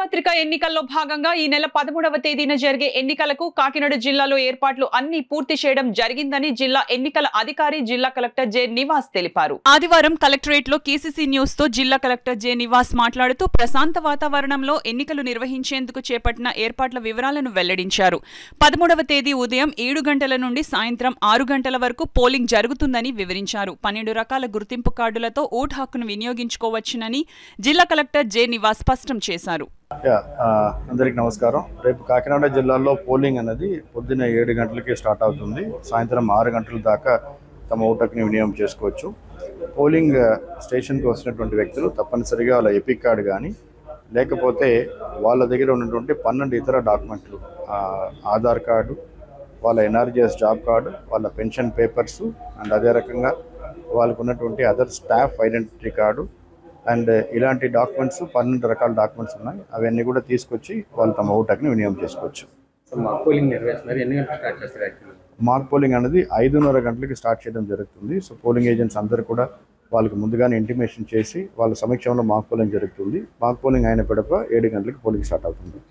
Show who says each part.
Speaker 1: సార్వత్రిక ఎన్నికల్లో భాగంగా ఈ నెల పదమూడవ తేదీన జరిగే ఎన్నికలకు కాకినాడ జిల్లాలో ఏర్పాట్లు అన్ని పూర్తి చేయడం జరిగిందని జిల్లా ఎన్నికల అధికారి జిల్లా కలెక్టర్ జె నివాస్ తెలిపారు. ఆదివారం కలెక్టరేట్లో కేసీసీ న్యూస్తో జిల్లా కలెక్టర్ జె నివాస్ మాట్లాడుతూ ప్రశాంత వాతావరణంలో ఎన్నికలు నిర్వహించేందుకు చేపట్టిన ఏర్పాట్ల వివరాలను వెల్లడించారు. పదమూడవ తేదీ ఉదయం ఏడు గంటల నుండి సాయంత్రం ఆరు గంటల వరకు పోలింగ్ జరుగుతుందని వివరించారు. పన్నెండు రకాల గుర్తింపు కార్డులతో ఓటు హక్కును వినియోగించుకోవచ్చునని జిల్లా కలెక్టర్ జె నివాస్ స్పష్టం చేశారు.
Speaker 2: అందరికీ నమస్కారం. రేపు కాకినాడ జిల్లాలో పోలింగ్ అనేది పొద్దున్న ఏడు గంటలకి స్టార్ట్ అవుతుంది. సాయంత్రం ఆరు గంటల దాకా తమ ఓటకుని వినియోగం చేసుకోవచ్చు. పోలింగ్ స్టేషన్కి వచ్చినటువంటి వ్యక్తులు తప్పనిసరిగా వాళ్ళ ఎపిక్ కార్డు కానీ లేకపోతే వాళ్ళ దగ్గర ఉన్నటువంటి పన్నెండు ఇతర డాక్యుమెంట్లు ఆధార్ కార్డు వాళ్ళ ఎన్ఆర్జిఎస్ జాబ్ కార్డు వాళ్ళ పెన్షన్ పేపర్స్ అండ్ అదే రకంగా వాళ్ళకు ఉన్నటువంటి other staff identity card and ఇలాంటి డాక్యుమెంట్స్ పన్నెండు రకాల డాక్యుమెంట్స్ ఉన్నాయి. అవన్నీ కూడా తీసుకొచ్చి వాళ్ళు తమ ఓటర్ని వినియోగం చేసుకోవచ్చు. మాక్ పోలింగ్ అనేది ఐదున్నర గంటలకి స్టార్ట్ చేయడం జరుగుతుంది. సో పోలింగ్ ఏజెంట్స్ అందరూ కూడా వాళ్ళకి ముందుగానే ఇంటిమేషన్ చేసి వాళ్ళ సమక్షంలో మాక్ పోలింగ్ జరుగుతుంది. మాక్ పోలింగ్ అయిన పిడప ఏడు గంటలకు పోలింగ్ స్టార్ట్ అవుతుంది.